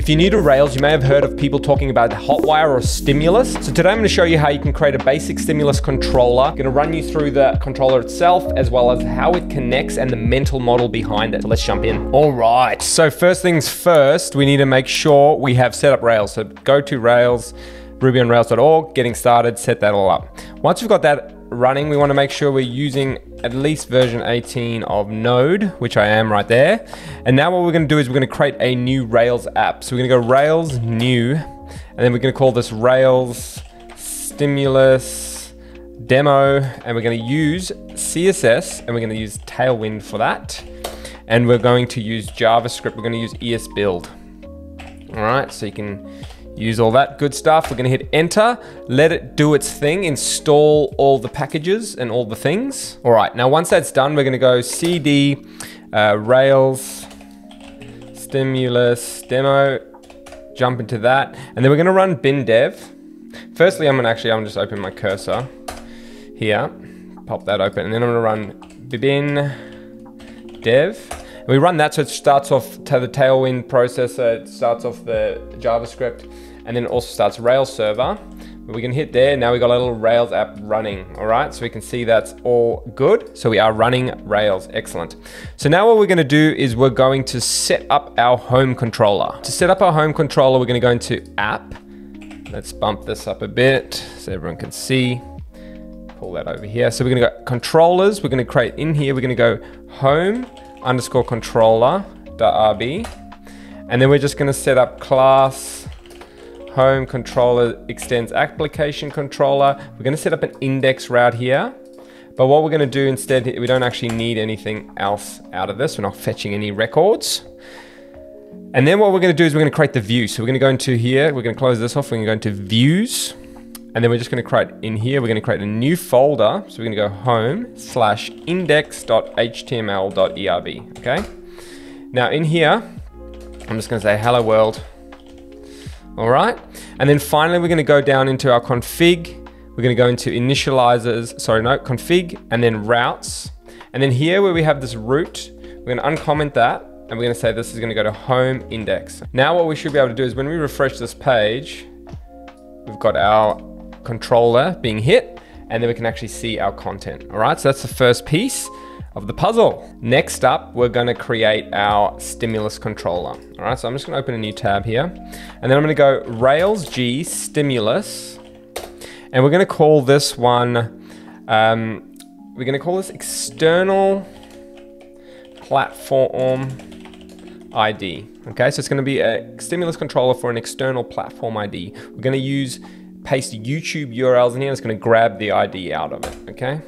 If you're new to Rails, you may have heard of people talking about Hotwire or Stimulus. So today I'm going to show you how you can create a basic Stimulus controller. I'm going to run you through the controller itself, as well as how it connects and the mental model behind it. So let's jump in. All right, so first things first, we need to make sure we have set up Rails. So go to Rails, rubyonrails.org, getting started, set that all up. Once you've got that running, we want to make sure we're using at least version 18 of Node, which I am right there. And now what we're going to do is we're going to create a new Rails app. So we're going to go Rails new, and then we're going to call this Rails Stimulus Demo, and we're going to use CSS, and we're going to use Tailwind for that. And we're going to use JavaScript. We're going to use ESBuild. All right, so you can use all that good stuff. We're gonna hit enter, let it do its thing, install all the packages and all the things. All right, now once that's done, we're gonna go cd uh, Rails stimulus demo, jump into that, and then we're gonna run bin dev. Firstly, I'm gonna actually, I'm just open my cursor here, pop that open, and then I'm gonna run bin dev. We run that so it starts off to the Tailwind processor, it starts off the JavaScript, and then it also starts Rails server. We can hit there, now we got a little Rails app running, all right? So we can see that's all good. So we are running Rails, excellent. So now what we're gonna do is we're going to set up our home controller. To set up our home controller, we're gonna go into app. Let's bump this up a bit so everyone can see. Pull that over here. So we're gonna go controllers, we're gonna create in here, we're gonna go home underscore controller.rb. And then we're just gonna set up class home controller extends application controller. We're gonna set up an index route here. But what we're gonna do instead, we don't actually need anything else out of this. We're not fetching any records. And then what we're gonna do is we're gonna create the view. So we're gonna go into here, we're gonna close this off, we're gonna go into views. And then we're just gonna create in here, we're gonna create a new folder. So we're gonna go home slash index.html.erb, okay? Now in here, I'm just gonna say hello world. All right. And then finally, we're gonna go down into our config. We're gonna go into initializers, sorry, no, config, and then routes. And then here where we have this root, we're gonna uncomment that, and we're gonna say this is gonna go to home index. Now what we should be able to do is when we refresh this page, we've got our controller being hit, and then we can actually see our content. All right, so that's the first piece of the puzzle. Next up, we're gonna create our stimulus controller. All right, so I'm just gonna open a new tab here, and then I'm gonna go Rails G stimulus, and we're gonna call this one, um, we're gonna call this external platform ID. Okay, so it's gonna be a stimulus controller for an external platform ID. We're gonna use paste YouTube URLs in here. It's going to grab the ID out of it, okay?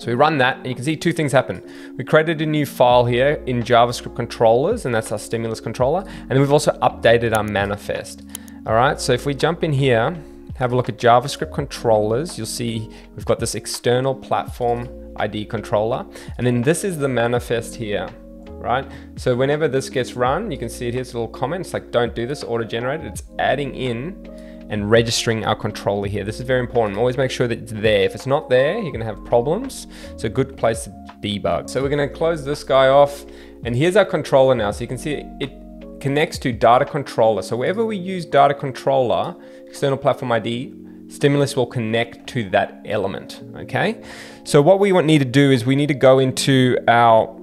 So we run that and you can see two things happen. We created a new file here in JavaScript controllers and that's our stimulus controller. And we've also updated our manifest. All right, so if we jump in here, have a look at JavaScript controllers, you'll see we've got this external platform ID controller. And then this is the manifest here, right? So whenever this gets run, you can see it here's a little comment. It's like, don't do this, auto-generated. It's adding in and registering our controller here. This is very important. Always make sure that it's there. If it's not there, you're gonna have problems. It's a good place to debug. So we're gonna close this guy off and here's our controller now. So you can see it connects to data controller. So wherever we use data controller, external platform ID, Stimulus will connect to that element, okay? So what we need to do is we need to go into our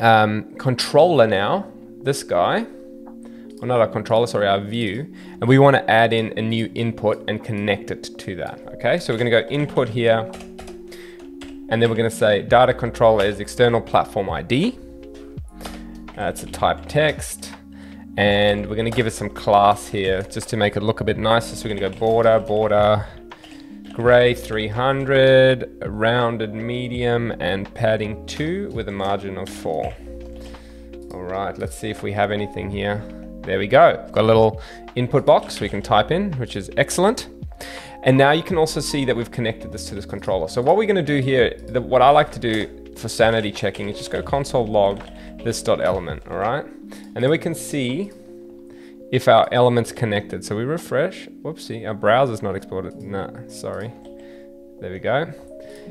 um, controller now, this guy, or not our controller, sorry, our view, and we want to add in a new input and connect it to that, okay? So we're going to go input here, and then we're going to say data controller is external platform ID. It's a type text, and we're going to give it some class here just to make it look a bit nicer. So we're going to go border, border, gray 300, rounded medium, and padding 2 with a margin of 4. All right, let's see if we have anything here. There we go. Got a little input box we can type in, which is excellent. And now you can also see that we've connected this to this controller. So what we're gonna do here, the, what I like to do for sanity checking is just go console log this dot element, all right? And then we can see if our element's connected. So we refresh, whoopsie, our browser's not exported. No, sorry. There we go.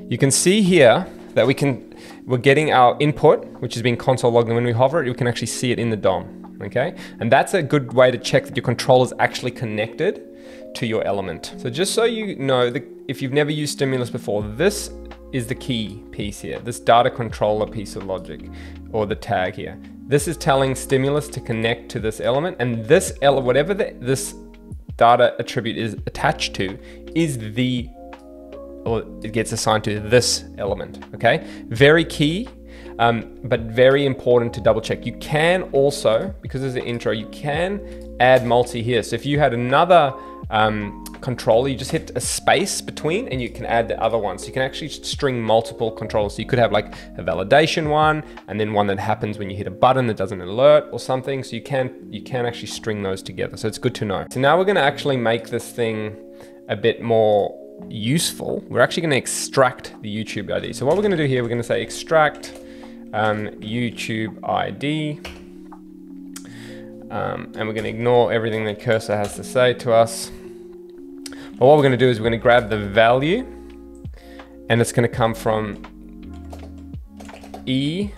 You can see here that we can, we're getting our input, which is being console logged, and when we hover it, we can actually see it in the DOM okay? And that's a good way to check that your controller is actually connected to your element. So just so you know, the, if you've never used stimulus before, this is the key piece here, this data controller piece of logic, or the tag here. This is telling stimulus to connect to this element, and this element, whatever the, this data attribute is attached to, is the, or it gets assigned to this element, okay? Very key, um, but very important to double check. You can also, because there's an intro, you can add multi here. So if you had another um, controller, you just hit a space between and you can add the other one. So you can actually string multiple controllers. So you could have like a validation one and then one that happens when you hit a button that doesn't alert or something. So you can, you can actually string those together. So it's good to know. So now we're gonna actually make this thing a bit more useful. We're actually gonna extract the YouTube ID. So what we're gonna do here, we're gonna say extract um, YouTube ID. Um, and we're going to ignore everything that cursor has to say to us. But what we're going to do is we're going to grab the value and it's going to come from e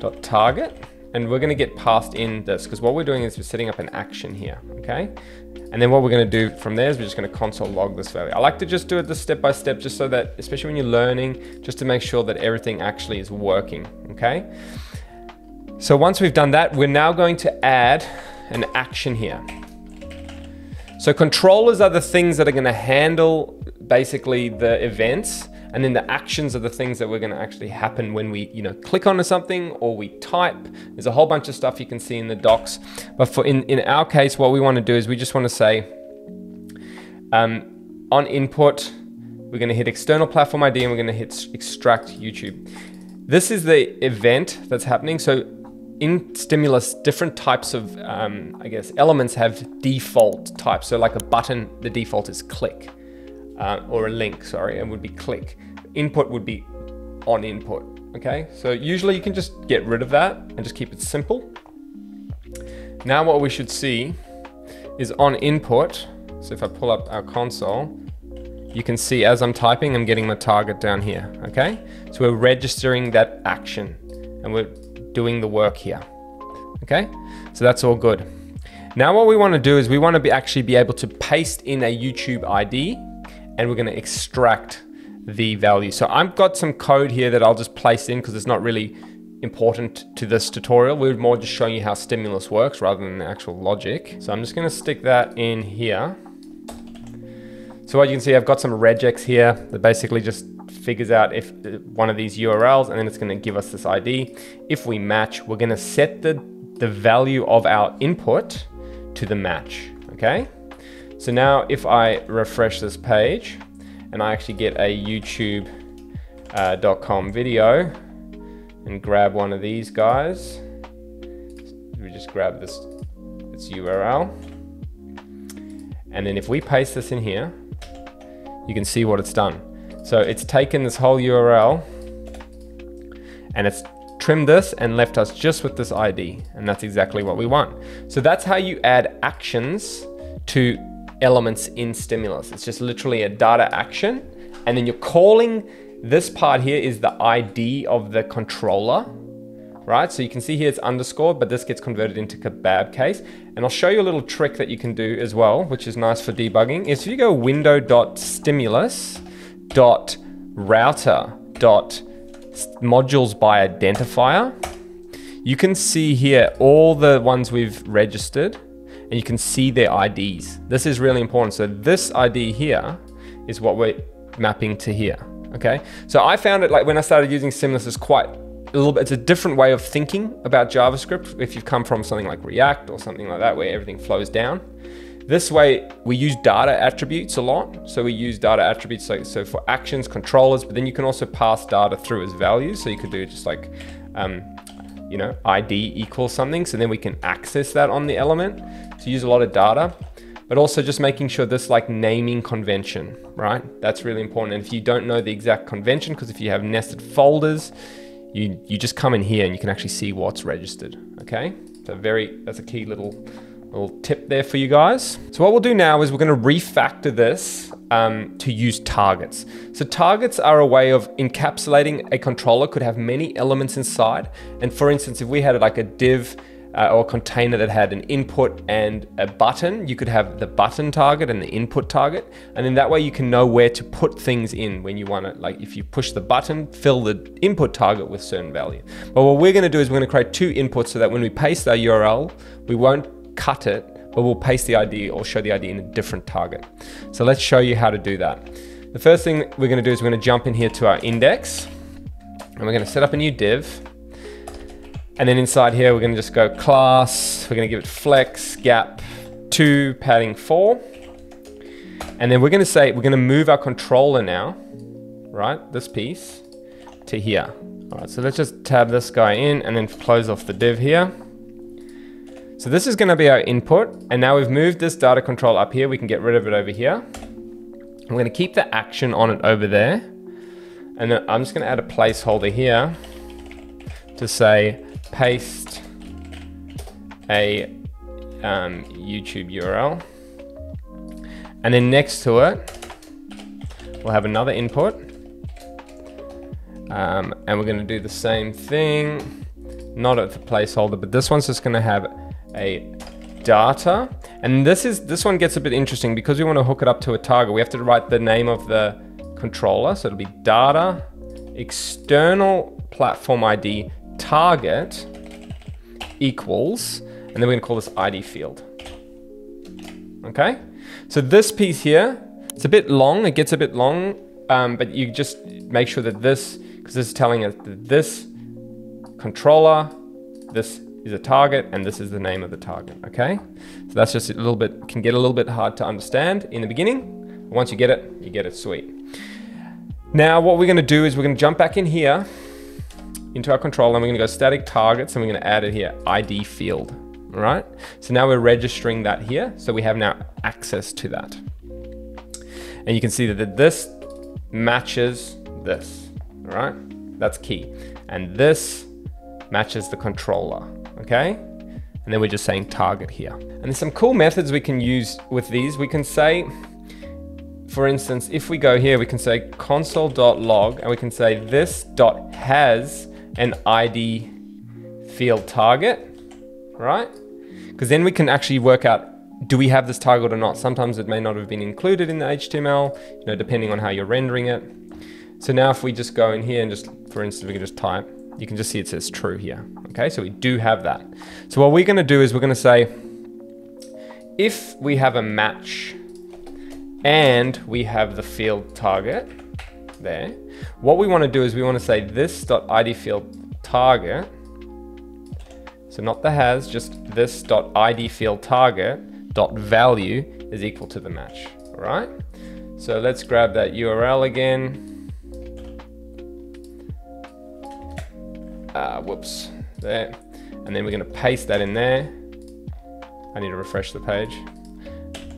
dot target and we're going to get passed in this because what we're doing is we're setting up an action here okay and then what we're going to do from there is we're just going to console log this value. I like to just do it this step by step just so that especially when you're learning just to make sure that everything actually is working okay? So once we've done that, we're now going to add an action here. So controllers are the things that are gonna handle basically the events and then the actions are the things that we're gonna actually happen when we you know, click onto something or we type. There's a whole bunch of stuff you can see in the docs. But for in, in our case, what we wanna do is we just wanna say, um, on input, we're gonna hit external platform ID and we're gonna hit extract YouTube. This is the event that's happening. So in stimulus, different types of, um, I guess, elements have default types. So like a button, the default is click, uh, or a link, sorry, and would be click. Input would be on input, okay? So usually you can just get rid of that and just keep it simple. Now what we should see is on input, so if I pull up our console, you can see as I'm typing, I'm getting my target down here, okay? So we're registering that action and we're doing the work here. Okay, so that's all good. Now what we want to do is we want to be actually be able to paste in a YouTube ID and we're going to extract the value. So I've got some code here that I'll just place in because it's not really important to this tutorial. We're more just showing you how stimulus works rather than the actual logic. So I'm just going to stick that in here. So what you can see, I've got some regex here that basically just figures out if uh, one of these URLs and then it's going to give us this ID. If we match, we're going to set the, the value of our input to the match, okay? So now if I refresh this page and I actually get a youtube.com uh, video and grab one of these guys, we just grab this, this URL. And then if we paste this in here, you can see what it's done. So it's taken this whole URL and it's trimmed this and left us just with this ID. And that's exactly what we want. So that's how you add actions to elements in Stimulus. It's just literally a data action. And then you're calling this part here is the ID of the controller, right? So you can see here it's underscored, but this gets converted into kebab case. And I'll show you a little trick that you can do as well, which is nice for debugging, is if you go window.stimulus, dot router dot modules by identifier, you can see here all the ones we've registered and you can see their IDs. This is really important. So this ID here is what we're mapping to here, okay? So I found it like when I started using Stimulus, is quite a little bit, it's a different way of thinking about JavaScript if you've come from something like React or something like that where everything flows down. This way, we use data attributes a lot. So we use data attributes so, so for actions, controllers, but then you can also pass data through as values. So you could do just like, um, you know, ID equals something. So then we can access that on the element. So use a lot of data, but also just making sure this like naming convention, right? That's really important. And if you don't know the exact convention, because if you have nested folders, you, you just come in here and you can actually see what's registered, okay? So very, that's a key little little tip there for you guys. So what we'll do now is we're gonna refactor this um, to use targets. So targets are a way of encapsulating a controller, could have many elements inside. And for instance, if we had like a div uh, or a container that had an input and a button, you could have the button target and the input target. And then that way you can know where to put things in when you want to, like if you push the button, fill the input target with certain value. But what we're going to do is we're going to create two inputs so that when we paste our URL, we won't cut it, but we'll paste the ID or show the ID in a different target. So let's show you how to do that. The first thing we're going to do is we're going to jump in here to our index and we're going to set up a new div and then inside here, we're gonna just go class, we're gonna give it flex, gap, two, padding four. And then we're gonna say, we're gonna move our controller now, right? This piece to here. All right, so let's just tab this guy in and then close off the div here. So this is gonna be our input. And now we've moved this data control up here. We can get rid of it over here. I'm gonna keep the action on it over there. And then I'm just gonna add a placeholder here to say paste a um, YouTube URL. And then next to it, we'll have another input. Um, and we're gonna do the same thing, not at the placeholder, but this one's just gonna have a data. And this is this one gets a bit interesting because we wanna hook it up to a target. We have to write the name of the controller. So it'll be data external platform ID target equals, and then we're gonna call this ID field. Okay, so this piece here, it's a bit long, it gets a bit long, um, but you just make sure that this, because this is telling us that this controller, this is a target, and this is the name of the target, okay? So that's just a little bit, can get a little bit hard to understand in the beginning. Once you get it, you get it sweet. Now what we're gonna do is we're gonna jump back in here into our controller and we're gonna go static targets and we're gonna add it here, ID field, all right? So now we're registering that here. So we have now access to that. And you can see that this matches this, all right? That's key. And this matches the controller, okay? And then we're just saying target here. And there's some cool methods we can use with these. We can say, for instance, if we go here, we can say console.log and we can say this dot has an ID field target, right? Because then we can actually work out do we have this target or not? Sometimes it may not have been included in the HTML, you know, depending on how you're rendering it. So now if we just go in here and just, for instance, we can just type, you can just see it says true here. Okay, so we do have that. So what we're gonna do is we're gonna say, if we have a match and we have the field target there, what we want to do is we want to say this.id field target. So not the has, just this.id field target dot value is equal to the match. All right. So let's grab that URL again. Uh, whoops, there. And then we're going to paste that in there. I need to refresh the page.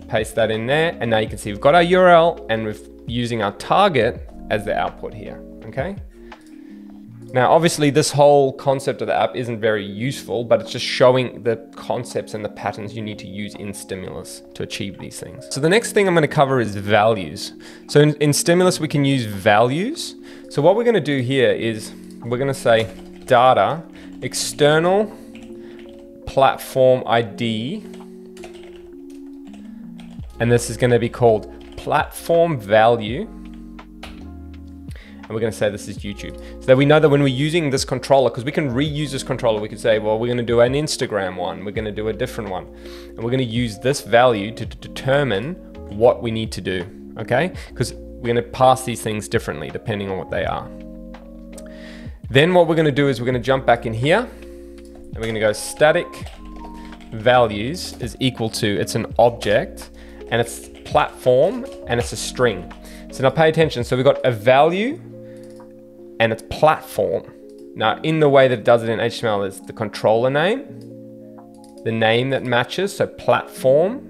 Paste that in there. And now you can see we've got our URL and we're using our target as the output here, okay? Now, obviously this whole concept of the app isn't very useful, but it's just showing the concepts and the patterns you need to use in Stimulus to achieve these things. So the next thing I'm gonna cover is values. So in, in Stimulus, we can use values. So what we're gonna do here is we're gonna say data, external platform ID, and this is gonna be called platform value and we're going to say this is YouTube. So that we know that when we're using this controller, because we can reuse this controller, we could say, well, we're going to do an Instagram one, we're going to do a different one. And we're going to use this value to determine what we need to do, okay? Because we're going to pass these things differently depending on what they are. Then what we're going to do is we're going to jump back in here and we're going to go static values is equal to, it's an object and it's platform and it's a string. So now pay attention. So we've got a value and its platform. Now, in the way that it does it in HTML is the controller name, the name that matches, so platform,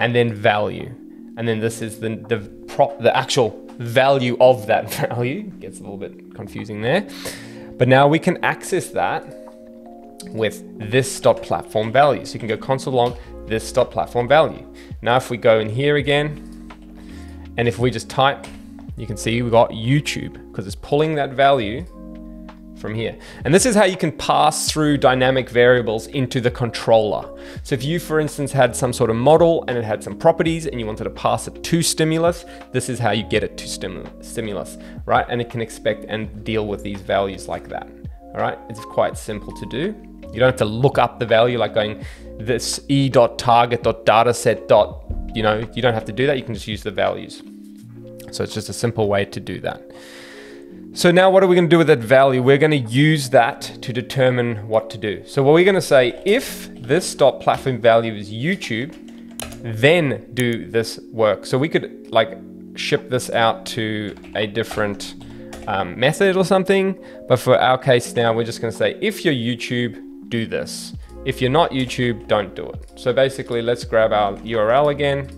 and then value. And then this is the, the, prop, the actual value of that value. Gets a little bit confusing there. But now we can access that with this dot platform value. So you can go console log this dot platform value. Now if we go in here again, and if we just type you can see we got YouTube because it's pulling that value from here. And this is how you can pass through dynamic variables into the controller. So if you, for instance, had some sort of model and it had some properties and you wanted to pass it to stimulus, this is how you get it to stimulus, right? And it can expect and deal with these values like that. All right, it's quite simple to do. You don't have to look up the value like going this e.target.dataset. dot, You know, you don't have to do that. You can just use the values. So it's just a simple way to do that. So now what are we going to do with that value? We're going to use that to determine what to do. So what we're going to say, if this dot platform value is YouTube, then do this work. So we could like ship this out to a different um, method or something. But for our case now, we're just going to say, if you're YouTube, do this. If you're not YouTube, don't do it. So basically, let's grab our URL again.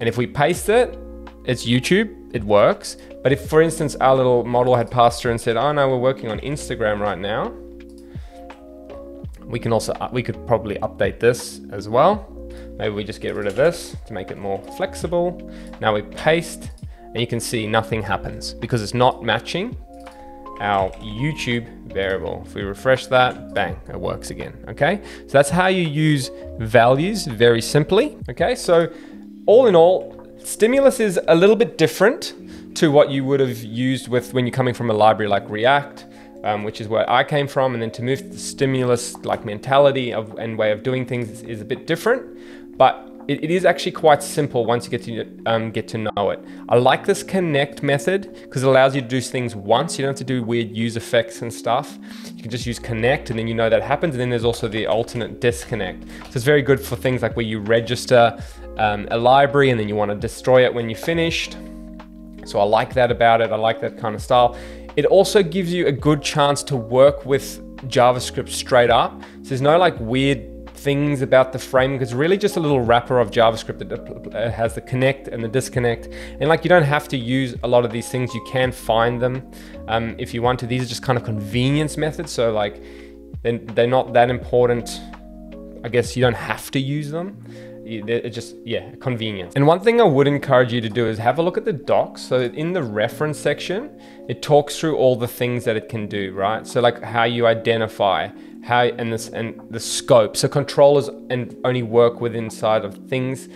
And if we paste it, it's YouTube, it works. But if, for instance, our little model had passed through and said, oh no, we're working on Instagram right now, we can also, uh, we could probably update this as well. Maybe we just get rid of this to make it more flexible. Now we paste and you can see nothing happens because it's not matching our YouTube variable. If we refresh that, bang, it works again, okay? So that's how you use values very simply, okay? So all in all, Stimulus is a little bit different to what you would have used with when you're coming from a library like React, um, which is where I came from, and then to move to the stimulus like mentality of, and way of doing things is, is a bit different, but it, it is actually quite simple once you get to um, get to know it. I like this connect method because it allows you to do things once. You don't have to do weird use effects and stuff. You can just use connect and then you know that happens. And then there's also the alternate disconnect. So it's very good for things like where you register um, a library and then you want to destroy it when you're finished. So I like that about it. I like that kind of style. It also gives you a good chance to work with JavaScript straight up. So there's no like weird things about the framework. It's really just a little wrapper of JavaScript that uh, has the connect and the disconnect. And like you don't have to use a lot of these things. You can find them um, if you want to. These are just kind of convenience methods. So like they're, they're not that important. I guess you don't have to use them it's just yeah convenience. and one thing i would encourage you to do is have a look at the docs so in the reference section it talks through all the things that it can do right so like how you identify how and this and the scope so controllers and only work with inside of things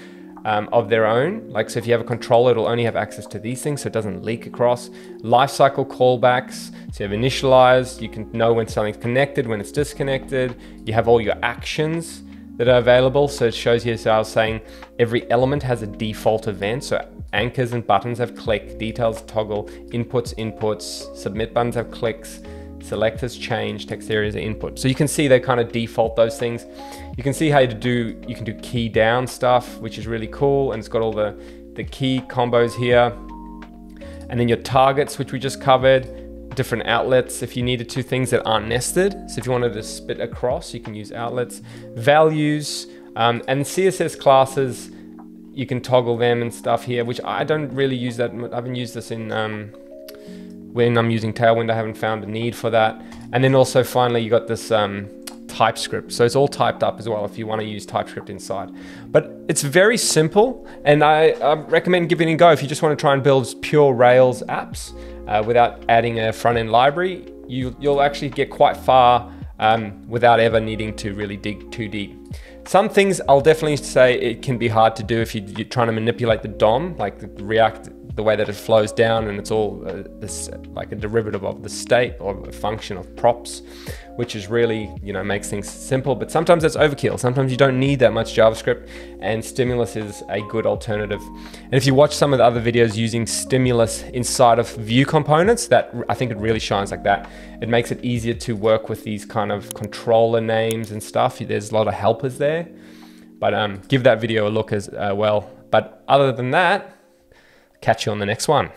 um, of their own like so if you have a controller it'll only have access to these things so it doesn't leak across lifecycle callbacks so you have initialized you can know when something's connected when it's disconnected you have all your actions that are available. So it shows you, so I was saying every element has a default event. So anchors and buttons have click, details toggle, inputs, inputs, submit buttons have clicks, selectors change, text areas are input. So you can see they kind of default those things. You can see how to do, you can do key down stuff, which is really cool. And it's got all the, the key combos here. And then your targets, which we just covered different outlets if you needed to, things that aren't nested. So if you wanted to spit across, you can use outlets, values, um, and CSS classes, you can toggle them and stuff here, which I don't really use that. I haven't used this in um, when I'm using Tailwind. I haven't found a need for that. And then also finally, you got this um, TypeScript. So it's all typed up as well if you want to use TypeScript inside. But it's very simple, and I, I recommend giving it a go if you just want to try and build pure Rails apps uh, without adding a front end library. You, you'll actually get quite far um, without ever needing to really dig too deep. Some things I'll definitely say it can be hard to do if you're trying to manipulate the DOM, like the React the way that it flows down and it's all uh, this like a derivative of the state or a function of props which is really you know makes things simple. But sometimes that's overkill. Sometimes you don't need that much javascript and stimulus is a good alternative. And if you watch some of the other videos using stimulus inside of view components that i think it really shines like that it makes it easier to work with these kind of controller names and stuff. There's a lot of helpers there. But um, give that video a look as uh, well. But other than that Catch you on the next one.